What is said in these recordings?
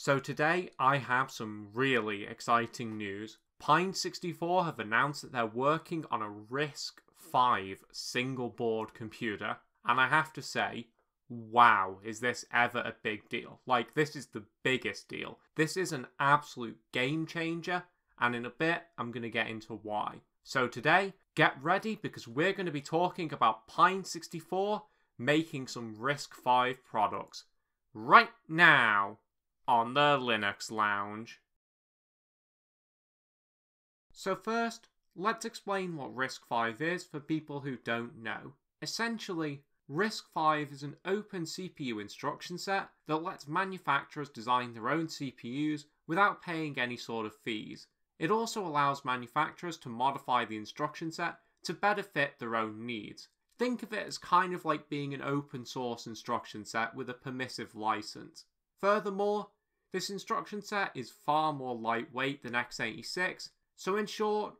So today I have some really exciting news. Pine64 have announced that they're working on a RISC V single board computer, and I have to say, wow, is this ever a big deal? Like, this is the biggest deal. This is an absolute game changer, and in a bit, I'm going to get into why. So today, get ready because we're going to be talking about Pine64 making some RISC V products right now on the Linux Lounge. So first, let's explain what RISC-V is for people who don't know. Essentially, RISC-V is an open CPU instruction set that lets manufacturers design their own CPUs without paying any sort of fees. It also allows manufacturers to modify the instruction set to better fit their own needs. Think of it as kind of like being an open source instruction set with a permissive license. Furthermore, this instruction set is far more lightweight than x86, so in short,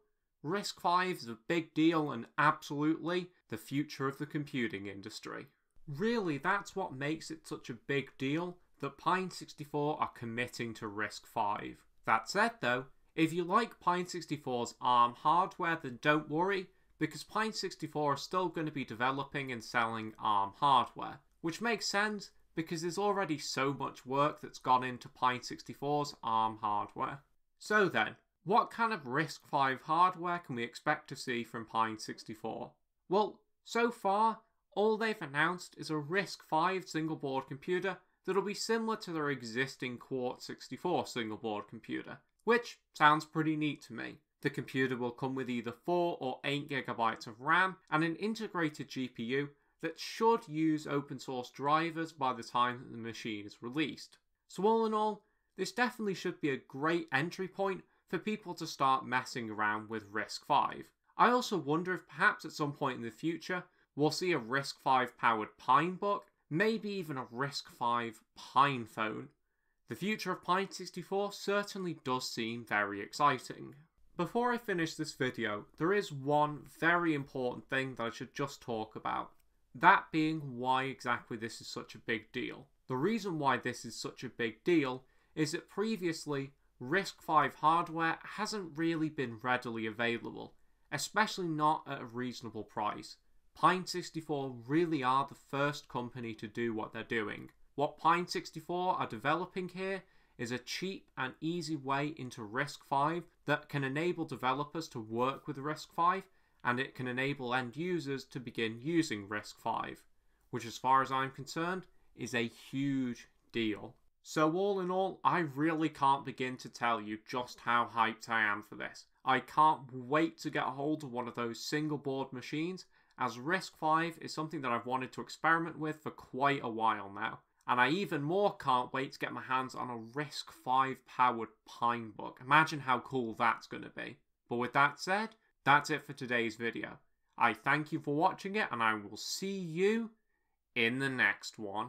RISC-V is a big deal and absolutely the future of the computing industry. Really, that's what makes it such a big deal that Pine64 are committing to RISC-V. That said though, if you like Pine64's ARM hardware then don't worry, because Pine64 are still going to be developing and selling ARM hardware, which makes sense because there's already so much work that's gone into Pine64's ARM hardware. So then, what kind of RISC-V hardware can we expect to see from Pine64? Well, so far, all they've announced is a RISC-V single board computer that'll be similar to their existing Quartz 64 single board computer, which sounds pretty neat to me. The computer will come with either 4 or 8 gigabytes of RAM and an integrated GPU that should use open source drivers by the time that the machine is released. So, all in all, this definitely should be a great entry point for people to start messing around with RISC-V. I also wonder if perhaps at some point in the future we'll see a RISC-V powered Pinebook, maybe even a RISC-V Pine phone. The future of Pine64 certainly does seem very exciting. Before I finish this video, there is one very important thing that I should just talk about. That being why exactly this is such a big deal. The reason why this is such a big deal is that previously RISC-V hardware hasn't really been readily available, especially not at a reasonable price. Pine64 really are the first company to do what they're doing. What Pine64 are developing here is a cheap and easy way into RISC-V that can enable developers to work with RISC-V and it can enable end users to begin using RISC-V, which as far as I'm concerned is a huge deal. So all in all, I really can't begin to tell you just how hyped I am for this. I can't wait to get a hold of one of those single board machines as RISC-V is something that I've wanted to experiment with for quite a while now. And I even more can't wait to get my hands on a RISC-V powered Pinebook. Imagine how cool that's going to be. But with that said, that's it for today's video. I thank you for watching it and I will see you in the next one.